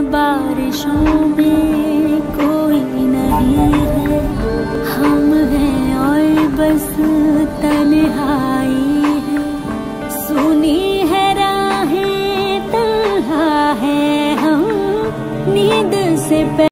बारिशों में कोई नहीं है। हम हैं और बस तन्हाई है। सुनी है राहें, तन्हा है हम। नींद से